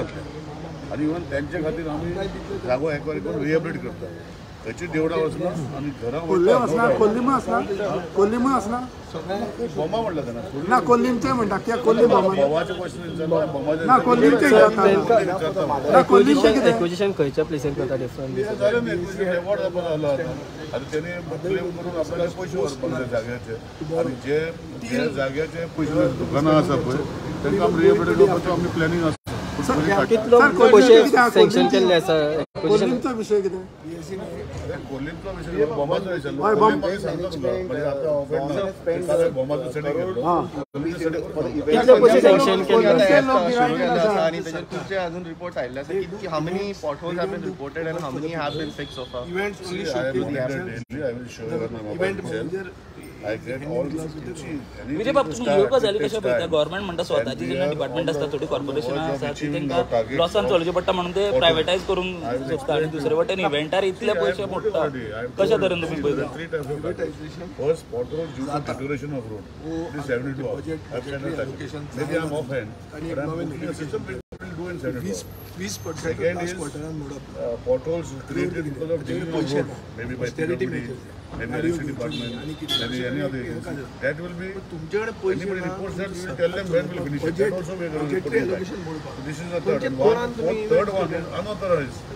घातल्या आणि इव्हन त्यांच्या खातीर आमी जागो एक्वायर करून रिहेबिलिट करता खंयची देवडां वचना आनी घरां वयता, वचना कोल्लीम वचना कोल्लीम वचना बोमा म्हणला त्यांना. ना कोल्लीमचे म्हणटा कित्याक कोल्लीम भोवमान बोमाचे क्वेश्चन विचारलो बोमाचे ना कोल्लीमचे घेता ना कोल्लीमचे कितें एक्विजिशन खंयच्या प्लेसीर करता डिफरंट झालं नाही आता. आणि त्याने क्लेम करून आपल्याला पैसे व्हरपाक जाय जाग्याचे आणि जे जे जाग्याचे पयशे दुकानां आसा पळय तांकां आमी रिहेबिलिट करपाचो आमी प्लॅनिंग आसा कितलो सर, पयशे कितें सँक्शन केल्ले आसा एक्विजिशन कोल्लीमचो विशय कितें कोल्हींचो विषय बोमाचो विषय कोल्हीन मागीर सांगता तुमकां म्हणजे आता ऑफेंड ना काल बोमाचो स्टडी केलो कोल्हीचो स्टडी कितले पयशे सँक्शन केल्ले कोल्लीमचे लोक गिरायक केलेलं आसा. असं आणि त्याच्यात तुमचे अजून रिपोर्ट आलेले असं की how many potholes have been reported and how many have been fix of Events only I म्हणजे गव्हर्नमेंट म्हणटा स्वतःची जेव्हा म्हणजे डिपार्टमेंट असतात थोडी कॉर्पोरेशन असतात ती तेंका लॉसान पडटा म्हणून ते प्रायव्हेटायज करून सोदता आणि दुसरे वटेन इव्हेंटार इतले पैसे मोडटा कशा तरेन are three types of privatization. First, spot road due to deterioration of road. This is 72 hours. I've said that. Maybe I'm offhand, but I'm putting a system which will do in 72 hours. वीस percent Second is uh, potholes created because of digging of road, maybe by PWD, maybe electricity department, maybe any other agency. That will be, तुमच्याकडे पैसे anybody reports that, we will tell them when we'll finish it. That also we are going to put in allocation back. This is the third. And one, fourth, third one is unauthorized.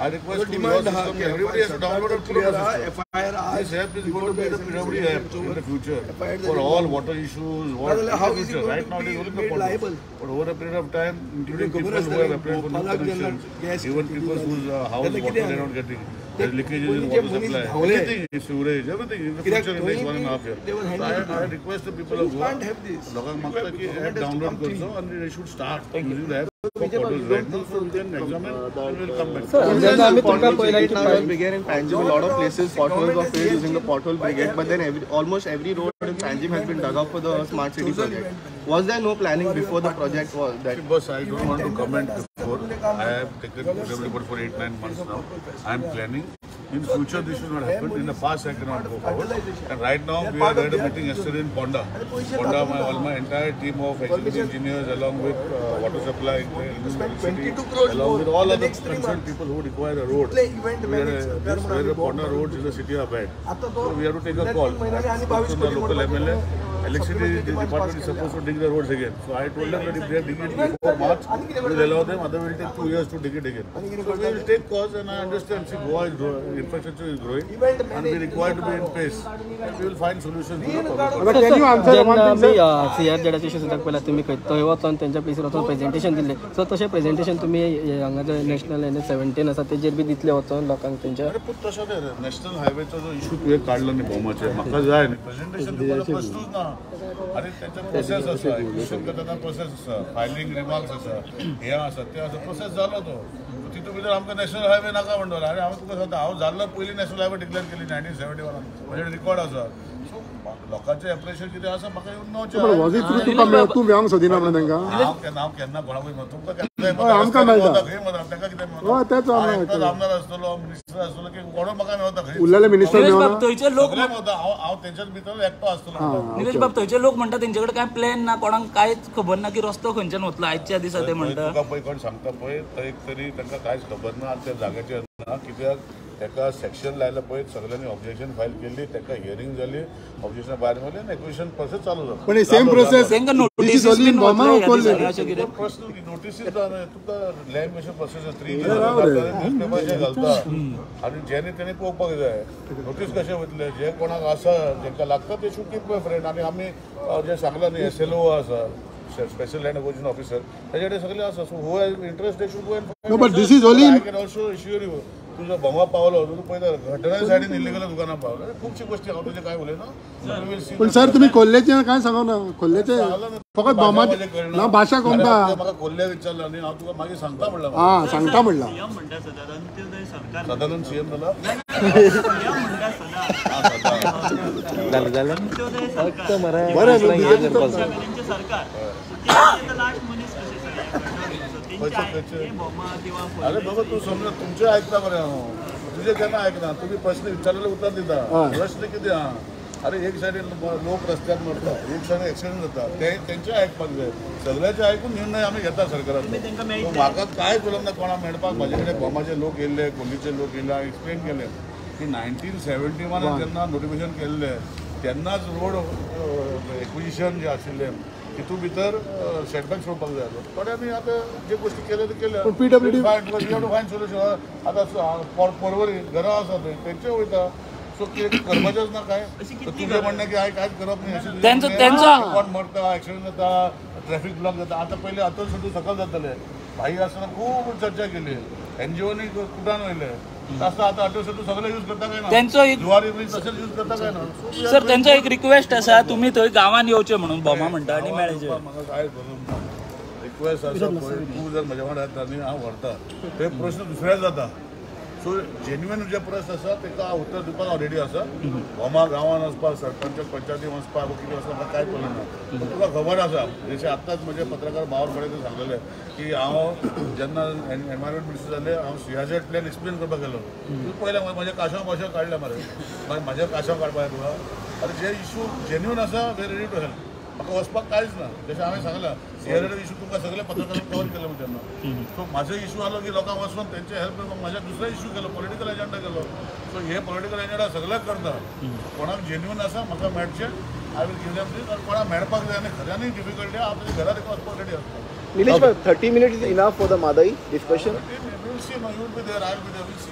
I have targeted myself 72. इतलेंच And I am, maybe I am little here and now, but I can assure you that my planning is there to get it all. Excess comes on people. you know. calling attention. Arre, have people, Gujarat today FIR almost file 1,500 people have downloaded in Goa. I request to your demand system, that everybody has to download a clear system. This app is going to be the PWD app in the future for all water issues, Brother, how is future. Right now it is only the liable? But over a period of time, including people who have applied for new gas even people whose uh, house water they are not getting. There's leakages in water supply. Everything, sewage, everything. In the future, in the next one and a half year. So I, request the people of Goa. लोकांक मागता की app download. करचो and they should start using the app began in Panjim. A lot of places potholes were filled using the pothole brigade, but then every, almost every road in Panjim has been dug up for the smart city project. Was there no planning before the project was that? I don't want to comment before. I have taken the report for eight nine months now. I am planning in future, this should not happen. In the past, I cannot go forward. And right now, we are at a meeting yesterday in Ponda. Ponda, my, all my entire team of engineers, along with uh, water supply, electricity, along with all other concerned people who require a road. We are, a- this, where the Ponda roads in the city are bad. So we have to take a call. To the local MLA. Electricity department is supposed to dig the roads again. So I told them that if they are digging it before March, we will allow them. Otherwise, it will take two years to dig it again. So we will take cause, and I understand. See, Goa is growing, infrastructure is growing, and we require to be in pace. And we will find solutions to the problem. But can you answer one thing, sir? C R जेडाच्या सुद्दां पयला तुमी खंय थंय वचोन तेंच्या प्लेसीर वचोन presentation दिले सो तशें प्रेझेंटेशन तुमी हांगा जे नॅशनल एन सेव्हन्टीन आसा तेजेर बी दितले वचोन लोकांक तेंच्या पण तसं नॅशनल हायवेचा जो इशू तुवें काढला न्ही भोमाचे म्हाका जाय न्ही प्रेझेंटेशन दिवपाचो प्रश्नूच ना आनी त्याचा प्रोसेस आसा इश्यू करतना प्रोसेस आसा फायलिंग रिमार्क्स आसा हे आसा ते आसा प्रोसेस जालो तो. तितून भितर आमकां नॅशनल हायवे नाका म्हणटलो आरे हांव तुका सांगता हांव जाल्लो पयलीं नॅशनल हायवे डिक्लेअर केली नायन्टीन सेव्हन्टी वनान म्हजे रिकॉर्ड आसा सो लोकांचें एप्रिशिएट कितें आसा म्हाका येवन पण नवचें तू मेळोंक सोदिना म्हणून तांकां हांव केन्ना हांव केन्ना कोणाकूय तुमकां मेळटा. तांकां कितें आयकलां. आमदार आसतलो मिनिस्टर आसतलो की कोण म्हाका मेळटा खंय उरलेले मिनिस्टर थंयचे लोक मेळटा हांव हांव तेंच्याच भितर एकटो आसतलो निलेश बाब थंयचे लोक म्हणटा तेंचे कडेन काय प्लॅन ना कोणाक कांयच खबर ना की रस्तो खंयच्यान वतलो आयच्या दिसा ते म्हणटा तुका पळय कोण सांगता पळय थंय तरी तांकां कांयच खबर ना त्या जाग्याचेर ना कित्याक ताका सेक्शन लायला पळय सगळ्यांनी ऑब्जेक्शन फायल केली ताका हियरिंग जाली ऑब्जेक्शना भायर मारली आनी एक्विशन प्रोसेस चालू जालो पण सेम प्रोसेस? अशें प्रश्न नोटीसीस तुका लँग्वेज प्रोसेस थ्री न्यूजपेपराचेर घालता. आनी जेणे तेणे पळोवपाक जाय नोटीस कशें वयतले जे कोणाक आसा जेका लागता ते शूड कीप माय फ्रेंड आनी आमी जे सांगला न्ही एस एल ओ आसा स्पेशल लँड एक्विजिशन ऑफिसर त्याच्याकडे सगळे आसा so who has interest they should go No, but this is only in- I can also issue तुझं भोमा पावलो तू पळयता घटना सायडीन इल्लीगल दुकानां पावलो खुबशी गोष्टी हांव तुजें काय उलयना We will see पण the- सर तुम्ही कोल्हेचे काय सांगू ना? कोल्हेचे सांगला ना. फकत भाशा बोमाचे माझी कळना. ना भाषा अरे, कोणता म्हाका कोल्हे विचारलं आनी हांव तुका मागीर सांगता म्हणला हा सांगता म्हणला सदानंद सीएम जाला पैसे खर्च अरे बाबा तू समजा तुमचे ऐकता बरं. हांव तुझे केन्ना ऐकना तुम्ही प्रश्न विचारलेले उत्तर दिता. प्रश्न किती? हा. अरे एक सायडीन लोक रस्त्यार मरता एक सायडीन एक्सिडेंट जाता ते तेंचे आयकपाक जाय सगळ्याचे आयकून निर्णय आमी घेता सरकारान सो म्हाका कांयच ना कोणा मेळपाक म्हाजे कडेन गोमाचे लोक येयले कोल्लीचे लोक येयले एक्सप्लेन केले. की नायन्टीन सेव्हन्टी वनान जेन्ना नोटिफिकेशन केल्ले. तेन्नाच रोड एक्विजिशन जे आशिल्लें तितू भितर सेटबॅक सोडपाक जाय आसलो थोड्यांनी आतां जे गोष्टी केल्यो ते केल्या. पण PWD फायन सोल्युशन आतां परवरी घरां आसा थंय तेंचे वयता सो करपाचेंच ना काय? तुजें म्हणणें की हांवें कांयच करप न्ही. अशें कोण मरता एक्सिडेंट जाता ट्रॅफिक ब्लॉक जाता आतां पयलीं आतोल सुद्दां सकल जाताले. भाई आसतना खूब चर्चा केली. एनजीओनी कुटान वयले आसता आतां आटो सुद्दां सगळे यूज करता काय ना? तेंचो एक जुवारी ब्रीज तशेंच यूज करता काय ना? सर त्यांचो एक रिक्वेस्ट आसा तुम्ही थंय गावान येवचे म्हणून भोमा म्हणटा आनी मेळचे म्हाका काय करूंक ना रिक्वेस्ट आसा पळय तूं जर म्हज्या वांगडा येता न्ही हांव व्हरता ते प्रश्न दुसऱ्या जाता. सो जेन्युन जे परस आसा तेका उत्तर दिवपाक हांव रेडी आसा होमा गांवान वचपाक सरपंच पंचायती वचपाक कितें वचपाक म्हाका कांय कळना पूण तुका खबर आसा जशें आत्ताच म्हजे पत्रकार भावार कडेन ते सांगलेले की हांव जेन्ना एनवायरमेंट मिनिस्टर जाले हांव सियाजेट प्लॅन एक्सप्लेन करपाक गेलो. तूं पयलें म्हज्या काशांव भाशा काडलें मरे. मागीर म्हाजे काशाव काडपाक जाय तुका आतां जे इशू जेन्युन आसा वे रेडी टू हेल्प म्हाका वचपाक कांयच ना जशें हांवें सांगलां सिआरएड इशू तुमकां सगळे पत्रकारांनी कवर केले तेन्ना सो म्हाजो इशू आलो की लोकांक वचून तेंचे हेल्प करपाक म्हाज्या दुसरो इशू केलो पॉलिटिकल एजेंडा केलो. सो हे पॉलिटिकल एजेंडा सगळ्याक करता. कोणाक जेन्युइन आसा म्हाका मेळचे. I will give them this कोणाक मेळपाक जाय आनी खऱ्यांनी डिफिकल्टी हांव तुज्या घरात एक वचपाक रेडी आसता Nilesh, bhai, 30 minutes is enough for the Madai discussion. Will see no you will be there I will be there will see